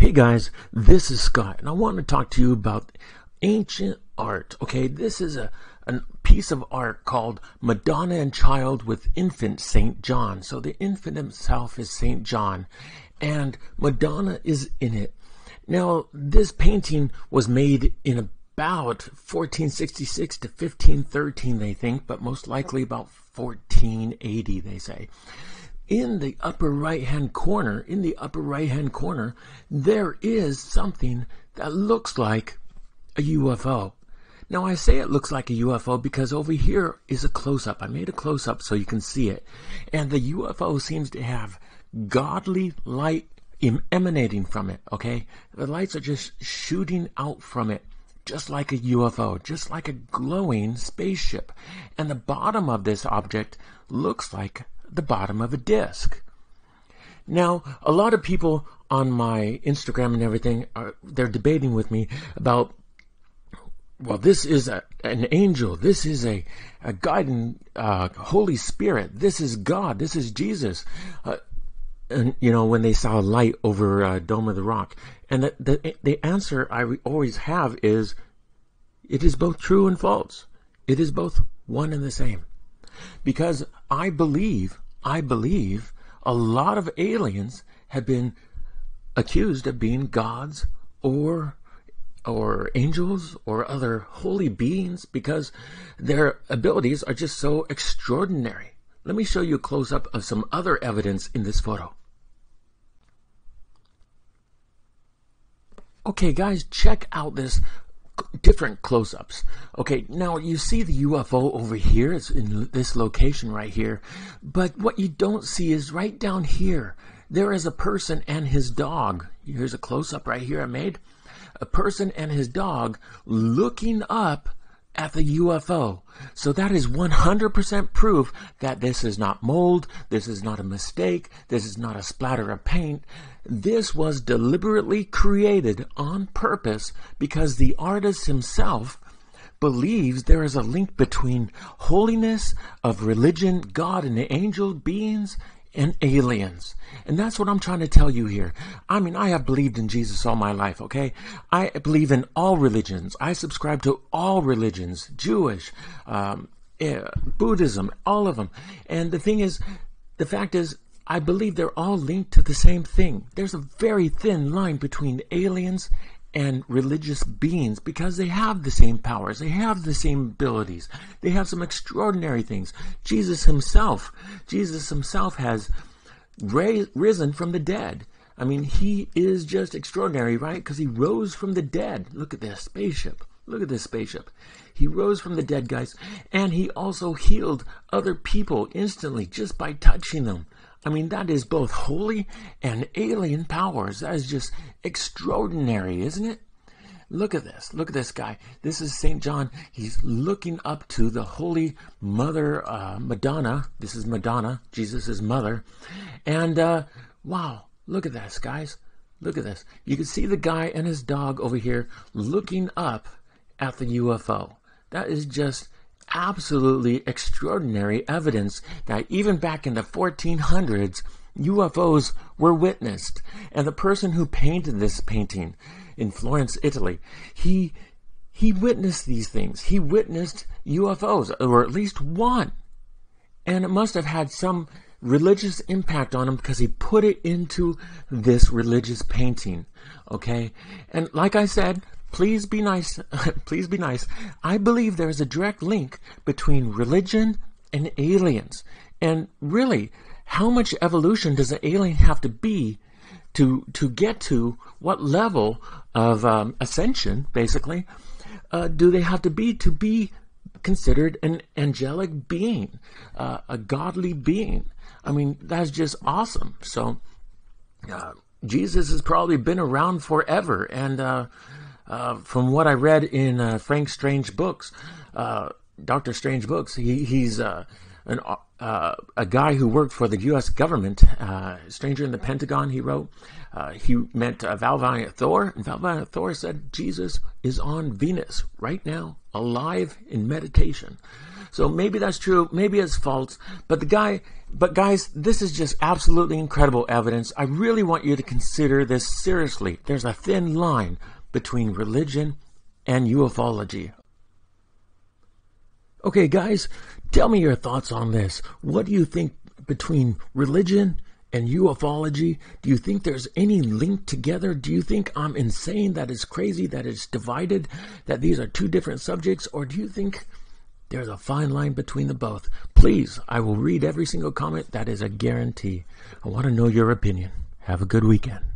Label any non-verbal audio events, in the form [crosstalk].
Hey guys, this is Scott, and I want to talk to you about ancient art. Okay, this is a, a piece of art called Madonna and Child with Infant St. John. So the infant himself is St. John, and Madonna is in it. Now, this painting was made in about 1466 to 1513, they think, but most likely about 1480, they say in the upper right hand corner, in the upper right hand corner, there is something that looks like a UFO. Now I say it looks like a UFO because over here is a close up. I made a close up so you can see it. And the UFO seems to have godly light emanating from it, okay? The lights are just shooting out from it just like a UFO, just like a glowing spaceship. And the bottom of this object looks like the bottom of a disc. Now, a lot of people on my Instagram and everything are they're debating with me about well, this is a, an angel. This is a, a guiding uh, Holy Spirit. This is God. This is Jesus. Uh, and you know when they saw a light over uh, Dome of the Rock, and the, the the answer I always have is, it is both true and false. It is both one and the same, because I believe I believe a lot of aliens have been accused of being gods or or angels or other holy beings because their abilities are just so extraordinary. Let me show you a close up of some other evidence in this photo. Okay, guys, check out this different close-ups. Okay, now you see the UFO over here. It's in this location right here. But what you don't see is right down here. There is a person and his dog. Here's a close-up right here I made. A person and his dog looking up at the UFO. So that is 100% proof that this is not mold, this is not a mistake, this is not a splatter of paint. This was deliberately created on purpose because the artist himself believes there is a link between holiness of religion, God, and the angel beings and aliens. And that's what I'm trying to tell you here. I mean, I have believed in Jesus all my life, okay? I believe in all religions. I subscribe to all religions Jewish, um, eh, Buddhism, all of them. And the thing is, the fact is, I believe they're all linked to the same thing. There's a very thin line between aliens and religious beings because they have the same powers, they have the same abilities, they have some extraordinary things. Jesus himself, Jesus himself has ra- risen from the dead. I mean, he is just extraordinary, right? Because he rose from the dead. Look at this spaceship. Look at this spaceship. He rose from the dead, guys, and he also healed other people instantly just by touching them. I mean, that is both holy and alien powers. That is just extraordinary, isn't it? Look at this. Look at this guy. This is St. John. He's looking up to the Holy Mother uh, Madonna. This is Madonna, Jesus' mother. And uh, wow, look at this, guys. Look at this. You can see the guy and his dog over here looking up at the UFO. That is just absolutely extraordinary evidence that even back in the 1400s, UFOs were witnessed. And the person who painted this painting in Florence, Italy, he he witnessed these things. He witnessed UFOs, or at least one. And it must have had some religious impact on him because he put it into this religious painting. Okay? And like I said, Please be nice. [laughs] Please be nice. I believe there is a direct link between religion and aliens. And really, how much evolution does an alien have to be to to get to what level of um, ascension, basically, uh, do they have to be to be considered an angelic being, uh, a godly being? I mean, that's just awesome. So, uh, Jesus has probably been around forever, and uh, from what I read in uh, Frank Strange books, uh, Doctor Strange books, he, he's uh, an, uh, a guy who worked for the U.S. government. Stranger in the Pentagon, he wrote. he met Val Valiant Thor, and Val Valiant Thor said Jesus is on Venus right now alive in meditation. So maybe that's true, maybe it's false, but the guy, but guys, this is just absolutely incredible evidence. I really want you to consider this seriously. There's a thin line between religion and ufology. Okay, guys, tell me your thoughts on this. What do you think between religion and ufology? Do you think there's any link together? Do you think I'm insane, that it's crazy, that it's divided, that these are two different subjects? Or do you think there's a fine line between the both? Please, I will read every single comment. That is a guarantee. I want to know your opinion. Have a good weekend.